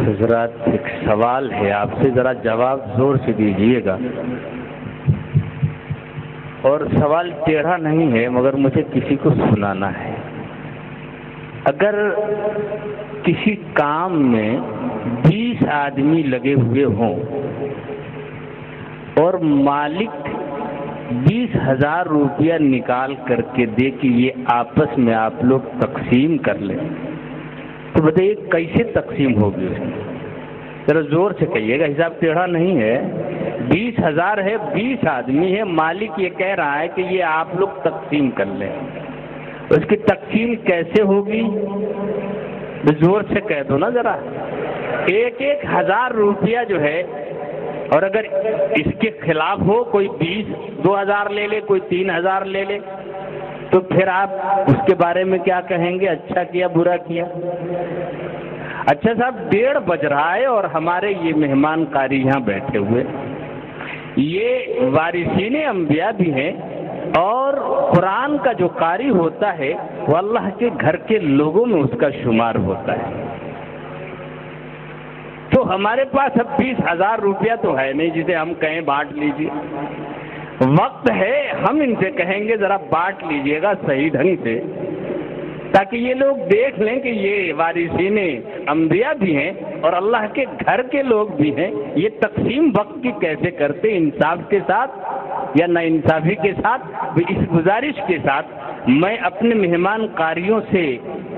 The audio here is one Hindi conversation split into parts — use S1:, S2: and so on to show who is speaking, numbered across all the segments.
S1: हज़रत एक सवाल है, आपसे ज़रा जवाब ज़ोर से दीजिएगा। और सवाल टेढ़ा नहीं है, मगर मुझे किसी को सुनाना है। अगर किसी काम में बीस आदमी लगे हुए हों, और मालिक बीस हज़ार रुपया निकाल करके दे कि ये आपस में आप लोग तकसीम कर लें तो बताइए, कैसे तकसीम होगी जरा ज़ोर से कहिएगा, हिसाब टेढ़ा नहीं है। बीस हज़ार है, बीस आदमी है, मालिक ये कह रहा है कि ये आप लोग तकसीम कर लें। उसकी तकसीम कैसे होगी? ज़ोर से कह दो ना जरा। एक एक हज़ार रुपया जो है, और अगर इसके खिलाफ हो, कोई बीस, दो हज़ार ले ले, कोई तीन हज़ार ले ले तो फिर आप उसके बारे में क्या कहेंगे? अच्छा किया, बुरा किया? अच्छा साहब, डेढ़ बज रहा है और हमारे ये मेहमान कारी यहाँ बैठे हुए। ये वारिसीन अम्बिया भी हैं, और कुरान का जो कारी होता है, वो अल्लाह के घर के लोगों में उसका शुमार होता है। तो हमारे पास अब बीस हज़ार रुपया तो है नहीं, जिसे हम कहें बांट लीजिए। वक्त है, हम इनसे कहेंगे, जरा बांट लीजिएगा सही ढंग से, ताकि ये लोग देख लें कि ये वारिसीन अम्बिया भी हैं और अल्लाह के घर के लोग भी हैं। ये तकसीम वक्त की कैसे करते इंसाफ के साथ या ना इंसाफी के साथ? इस गुजारिश के साथ। मैं अपने मेहमान कारियों से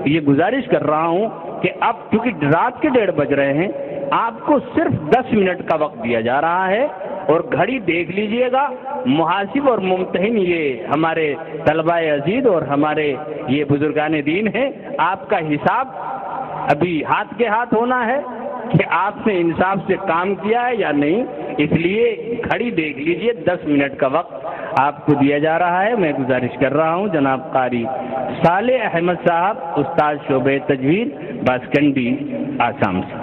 S1: ये गुजारिश कर रहा हूँ कि अब, क्योंकि रात के डेढ़ बज रहे हैं, आपको सिर्फ़ दस मिनट का वक्त दिया जा रहा है। और घड़ी देख लीजिएगा, मुहासिब और मुमतहिन ये हमारे तलबा अज़ीज़ और हमारे ये बुजुर्गान दीन हैं। आपका हिसाब अभी हाथ के हाथ होना है कि आपने इंसाफ से काम किया है या नहीं। इसलिए घड़ी देख लीजिए, दस मिनट का वक्त आपको दिया जा रहा है। मैं गुजारिश कर रहा हूँ, जनाब कारी साले अहमद साहब, उस्ताद शोबे तजवीर, बासकंडी, आसाम से।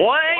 S2: What?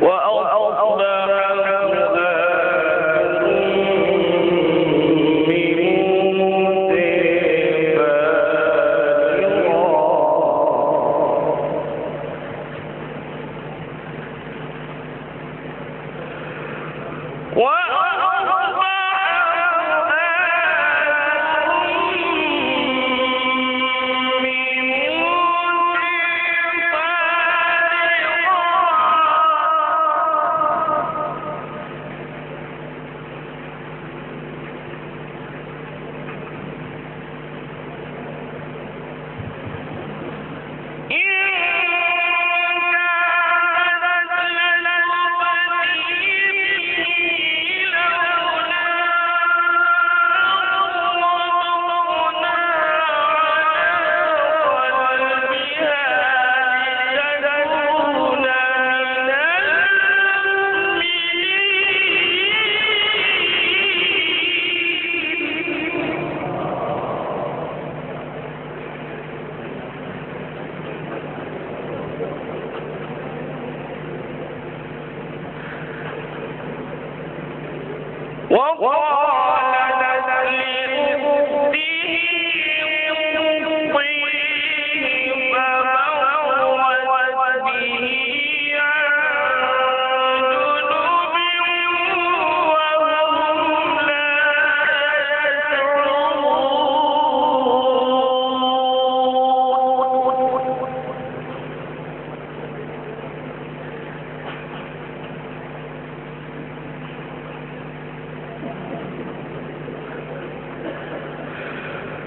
S2: Well, well, well, well uh,